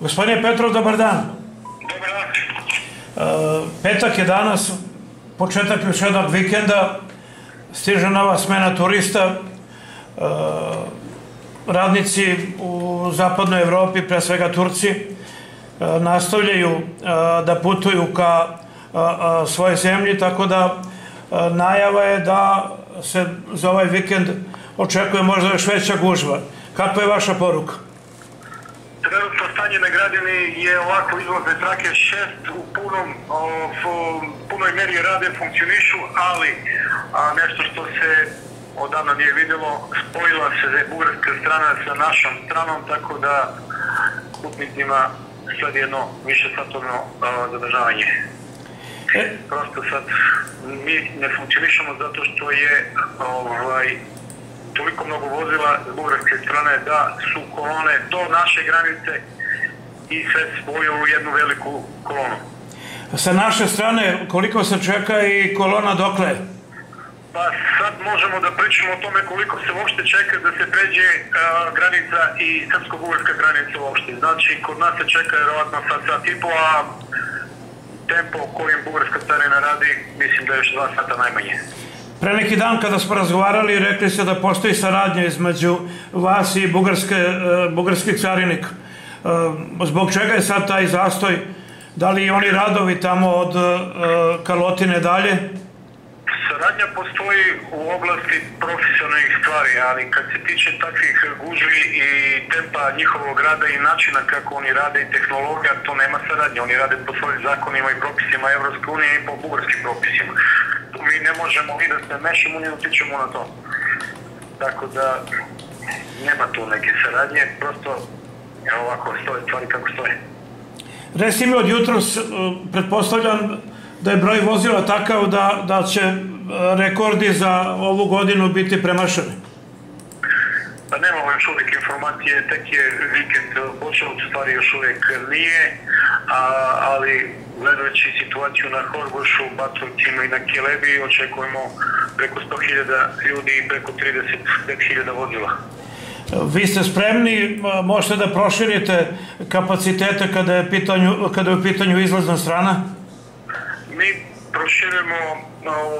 Gospodine Petrov, dobar dan. Dobar dan. E, Petak je danas, početak još jednog vikenda, stiže nova smena turista, e, radnici u zapadnoj Evropi, pre svega Turci, e, nastavljaju da putuju ka svoje zemlji, tako da najava je da se za ovaj vikend očekuje možda još veća gužva. Kakva je vaša poruka? Trenutno stanje na gradini je ovako izlazne trake šest u punom, u punoj meri rade funkcionišu, ali a, nešto što se odavno nije videlo, spojila se bugarska strana sa našom stranom, tako da putnicima sad jedno više satovno zadržavanje. E? Prosto sad mi ne funkcionišemo zato što je ovaj, toliko mnogo vozila s bugarske strane da su kolone do naše granice i sve spoju u jednu veliku kolonu. Sa naše strane koliko se čeka i kolona dokle? Pa sad možemo da pričamo o tome koliko se uopšte čeka da se pređe uh, granica i srpsko-bugarska granica uopšte. Znači, kod nas se čeka vjerovatno sad sat i po, a tempo kojim bugarska carina radi, mislim da je još dva sata najmanje. Pre neki dan kada smo razgovarali, rekli ste da postoji saradnja između vas i bugarske, e, bugarski carinik. E, zbog čega je sad taj zastoj? Da li i oni radovi tamo od e, Kalotine dalje? Saradnja postoji u oblasti profesionalnih stvari, ali kad se tiče takvih gužvi i tempa njihovog rada i načina kako oni rade i tehnologija, to nema saradnje. Oni rade po svojim zakonima i propisima Evropske unije i po bugarskim propisima mi ne možemo mi da se mešamo, ni utičemo na to. Tako da nema tu neke saradnje, prosto je ovako stoje stvari kako stoje. Reci mi od jutros, e, pretpostavljam da je broj vozila takav da, da će e, rekordi za ovu godinu biti premašeni. Pa nemamo još uvijek informacije, tek je vikend počeo, stvari još uvijek nije, a, ali gledajući situaciju na Horgošu, Batrovcima i na Kelebi, očekujemo preko 100.000 ljudi i preko 30.000 vozila. Vi ste spremni, možete da proširite kapacitete kada je, pitanju, kada je u pitanju izlazna strana? Mi proširujemo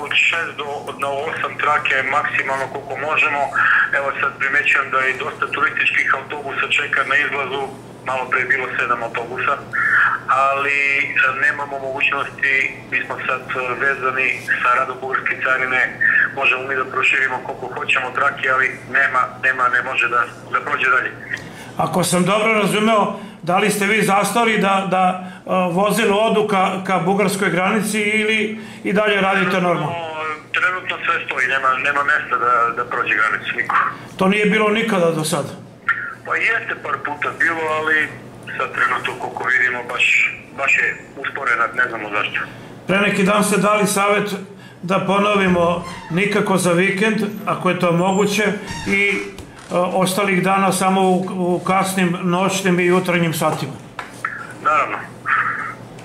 od 6 do na 8 trake maksimalno koliko možemo. Evo sad primećujem da i dosta turističkih autobusa čeka na izlazu, malo pre je bilo 7 autobusa ali e, nemamo mogućnosti, mi smo sad e, vezani sa radom Bugarske carine, možemo mi da proširimo koliko hoćemo trake, ali nema, nema, ne može da, da prođe dalje. Ako sam dobro razumeo, da li ste vi zastali da, da uh, vozilo odu ka, ka bugarskoj granici ili i dalje radite normalno? Trenutno sve stoji, nema, nema mesta da, da prođe granicu niko. To nije bilo nikada do sada? Pa jeste par puta bilo, ali sad trenutno koliko vidimo baš, baš je usporena, ne znamo zašto. Pre neki dan ste dali savet da ponovimo nikako za vikend, ako je to moguće, i e, ostalih dana samo u, u kasnim noćnim i jutarnjim satima. Naravno.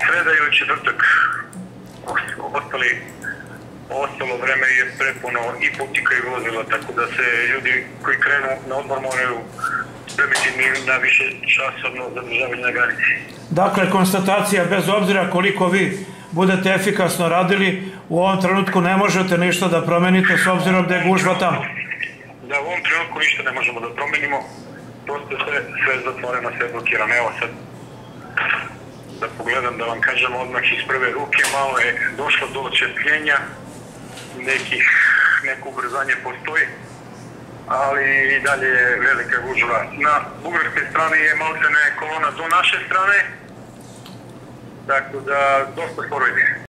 Sreda i četvrtak ostali ostalo vreme je prepuno i putika i vozila, tako da se ljudi koji krenu na odmor moraju spremiti mi na više časovno zadržavanje na granici. Dakle, konstatacija, bez obzira koliko vi budete efikasno radili, u ovom trenutku ne možete ništa da promenite s obzirom da je gužva tamo. Da, u ovom trenutku ništa ne možemo da promenimo, prosto sve, sve zatvoreno, sve blokirano. Evo sad, da pogledam, da vam kažem odmah iz prve ruke, malo je došlo do očepljenja, nekih, neko ubrzanje postoji, ali i dalje je velika gužva. Na bugarskoj strani je maltene kolona do naše strane, tako da dosta sporo ide.